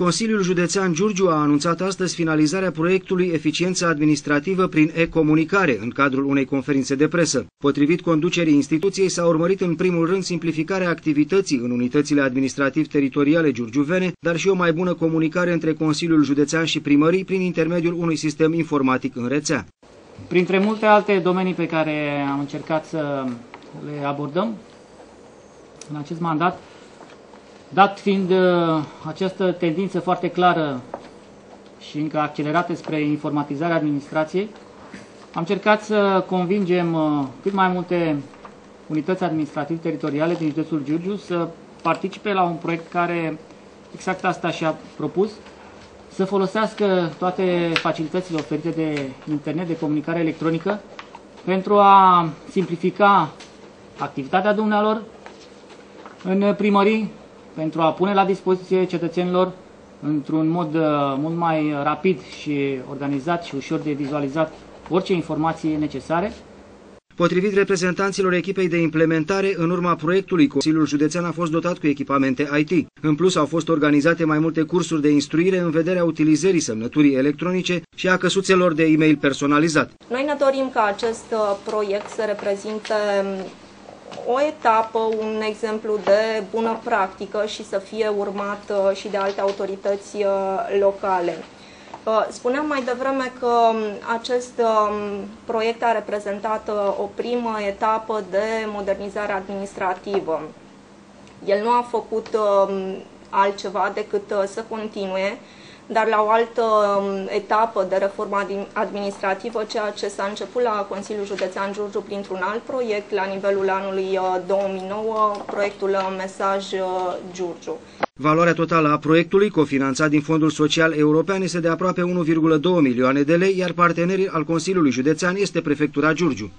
Consiliul Județean Giurgiu a anunțat astăzi finalizarea proiectului Eficiență Administrativă prin e-comunicare în cadrul unei conferințe de presă. Potrivit conducerii instituției, s-a urmărit în primul rând simplificarea activității în unitățile administrativ-teritoriale giurgiuvene, dar și o mai bună comunicare între Consiliul Județean și primării prin intermediul unui sistem informatic în rețea. Printre multe alte domenii pe care am încercat să le abordăm în acest mandat, Dat fiind uh, această tendință foarte clară și încă accelerată spre informatizarea administrației, am încercat să convingem uh, cât mai multe unități administrative teritoriale din județul Giurgiu să participe la un proiect care exact asta și-a propus, să folosească toate facilitățile oferite de internet, de comunicare electronică, pentru a simplifica activitatea dumnealor în primării, pentru a pune la dispoziție cetățenilor într-un mod uh, mult mai rapid și organizat și ușor de vizualizat orice informații necesare. Potrivit reprezentanților echipei de implementare, în urma proiectului, Consiliul Județean a fost dotat cu echipamente IT. În plus, au fost organizate mai multe cursuri de instruire în vederea utilizării semnăturii electronice și a căsuțelor de e-mail personalizat. Noi ne dorim ca acest uh, proiect să reprezinte o etapă, un exemplu de bună practică și să fie urmat uh, și de alte autorități uh, locale. Uh, spuneam mai devreme că um, acest um, proiect a reprezentat o primă etapă de modernizare administrativă. El nu a făcut um, altceva decât să continue dar la o altă um, etapă de reformă administrativă, ceea ce s-a început la Consiliul Județean Giurgiu printr-un alt proiect la nivelul anului 2009, uh, proiectul uh, Mesaj uh, Giurgiu. Valoarea totală a proiectului, cofinanțat din Fondul Social European, este de aproape 1,2 milioane de lei, iar partenerii al Consiliului Județean este Prefectura Giurgiu.